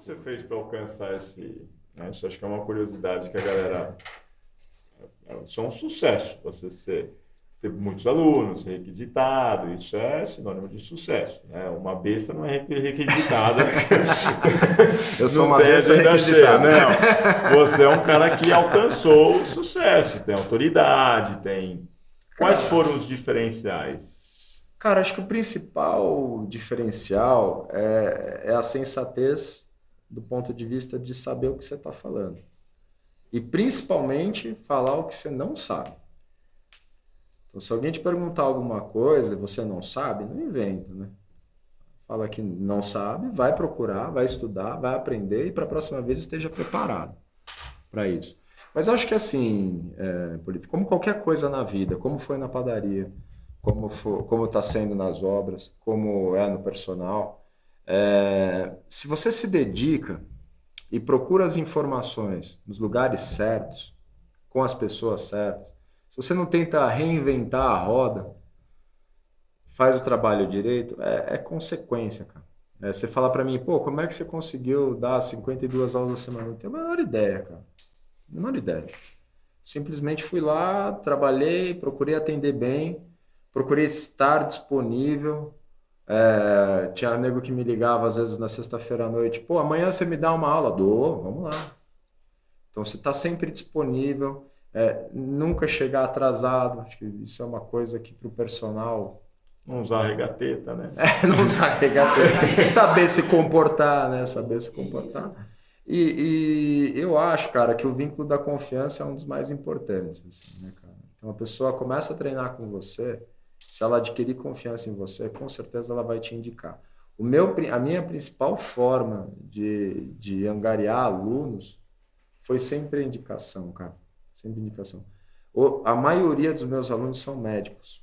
que você fez para alcançar esse. Né? Isso acho que é uma curiosidade que a galera. Isso é um sucesso, você ser ter muitos alunos, requisitado, isso é sinônimo de sucesso. Né? Uma besta não é requisitada. Eu sou uma besta requisitada. Não, você é um cara que alcançou o sucesso, tem autoridade, tem... Quais foram os diferenciais? Cara, acho que o principal diferencial é, é a sensatez do ponto de vista de saber o que você está falando. E principalmente falar o que você não sabe. Então, se alguém te perguntar alguma coisa e você não sabe, não inventa, né? Fala que não sabe, vai procurar, vai estudar, vai aprender e para a próxima vez esteja preparado para isso. Mas acho que assim, é, como qualquer coisa na vida, como foi na padaria, como está sendo nas obras, como é no personal, é, se você se dedica e procura as informações nos lugares certos, com as pessoas certas, se você não tenta reinventar a roda, faz o trabalho direito, é, é consequência, cara. É, você fala para mim, pô, como é que você conseguiu dar 52 aulas na semana? Não tenho a menor ideia, cara. Menor ideia. Simplesmente fui lá, trabalhei, procurei atender bem, procurei estar disponível. É, tinha nego que me ligava às vezes na sexta-feira à noite, pô, amanhã você me dá uma aula? Dou, vamos lá. Então você está sempre disponível. É, nunca chegar atrasado, acho que isso é uma coisa que para o personal. Não usar regateta, né? É, não usar regateta. Saber se comportar, né? Saber se comportar. E, e, eu acho, cara, que o vínculo da confiança é um dos mais importantes, assim, né, cara? Então a pessoa começa a treinar com você, se ela adquirir confiança em você, com certeza ela vai te indicar. O meu, a minha principal forma de, de angariar alunos foi sempre a indicação, cara sempre indicação. O, a maioria dos meus alunos são médicos.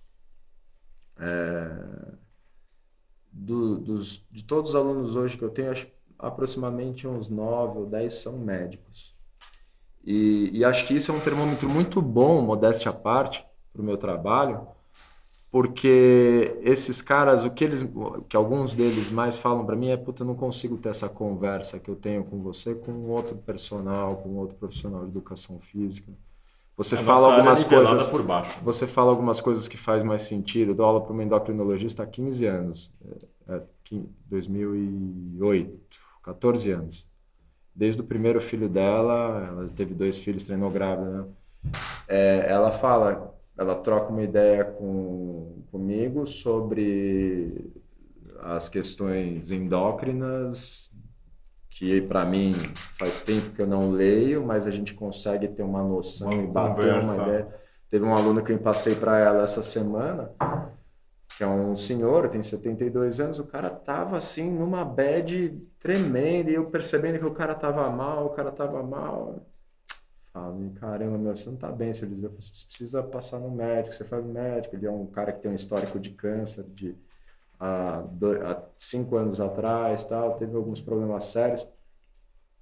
É, do, dos, de todos os alunos hoje que eu tenho, acho aproximadamente uns 9 ou 10 são médicos. E, e acho que isso é um termômetro muito bom, modéstia à parte, para o meu trabalho, porque esses caras, o que eles, que alguns deles mais falam para mim é, puta, eu não consigo ter essa conversa que eu tenho com você com outro personal, com outro profissional de educação física. Você a fala algumas é coisas. Por baixo. Você fala algumas coisas que faz mais sentido. Eu dou aula para uma endocrinologista há 15 anos. É, é, 2008, 14 anos. Desde o primeiro filho dela, ela teve dois filhos, treinou grávida, né? É, ela fala, ela troca uma ideia com, comigo sobre as questões endócrinas que para mim faz tempo que eu não leio, mas a gente consegue ter uma noção uma e bater conversa. uma ideia. Teve um aluno que eu passei para ela essa semana, que é um senhor, tem 72 anos, o cara tava assim numa bad tremenda e eu percebendo que o cara tava mal, o cara tava mal. Falo, caramba, meu, você não tá bem, você precisa passar no médico, você faz no médico, ele é um cara que tem um histórico de câncer, de há, dois, há cinco anos atrás, tal, teve alguns problemas sérios.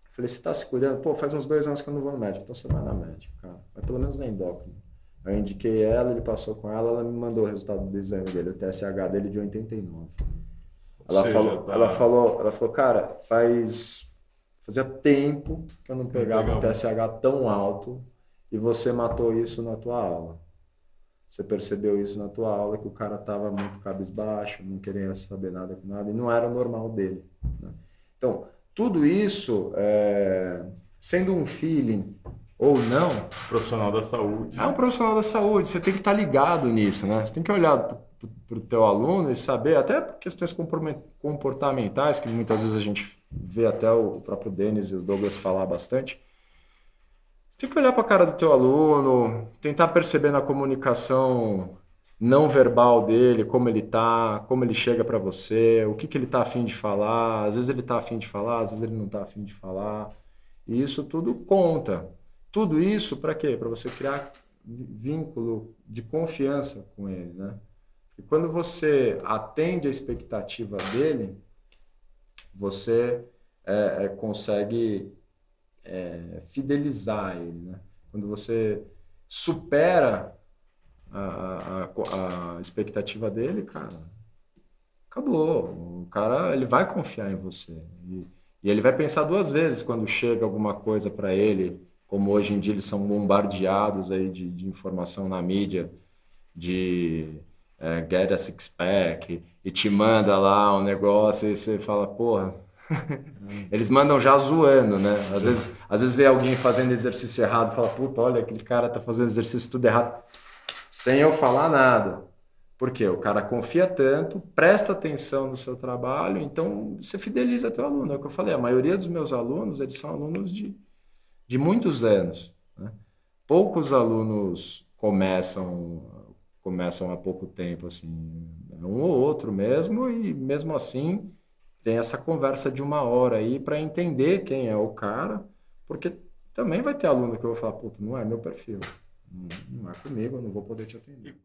Falei, você está se cuidando? Pô, faz uns dois anos que eu não vou no médico. Então você vai na médica, cara. Vai pelo menos na endócrina. Eu indiquei ela, ele passou com ela, ela me mandou o resultado do exame dele, o TSH dele de 89. Ela seja, falou, tá... ela falou, ela falou, cara, faz fazia tempo que eu não pegava um TSH tão alto e você matou isso na tua aula. Você percebeu isso na tua aula, que o cara estava muito cabisbaixo, não queria saber nada com nada, e não era o normal dele. Né? Então, tudo isso, é, sendo um feeling ou não... Profissional da saúde. É um profissional da saúde, você tem que estar tá ligado nisso, né? Você tem que olhar para o teu aluno e saber, até questões comportamentais, que muitas vezes a gente vê até o próprio Denis e o Douglas falar bastante, você tem que olhar para a cara do teu aluno, tentar perceber na comunicação não verbal dele, como ele tá, como ele chega para você, o que, que ele tá afim de falar. Às vezes ele tá afim de falar, às vezes ele não tá afim de falar. E isso tudo conta. Tudo isso para quê? Para você criar vínculo de confiança com ele, né? E quando você atende a expectativa dele, você é, é, consegue é, fidelizar ele, né? Quando você supera a, a, a, expectativa dele, cara, acabou. O cara ele vai confiar em você. E, E ele vai pensar duas vezes quando chega alguma coisa para ele, como hoje em dia eles são bombardeados aí de, de informação na mídia, de é, get a six pack, e te manda lá um negócio e você fala, porra. Eles mandam já zoando, né? Às vezes, às vezes vê alguém fazendo exercício errado e fala, puta, olha, aquele cara tá fazendo exercício tudo errado, sem eu falar nada. Porque o cara confia tanto, presta atenção no seu trabalho, então você fideliza teu aluno. É o que eu falei, a maioria dos meus alunos, eles são alunos de, de muitos anos. Né? Poucos alunos começam começam há pouco tempo, assim, um ou outro mesmo, e mesmo assim tem essa conversa de uma hora aí para entender quem é o cara, porque também vai ter aluno que eu vou falar, puta, não é meu perfil, não é comigo, eu não vou poder te atender.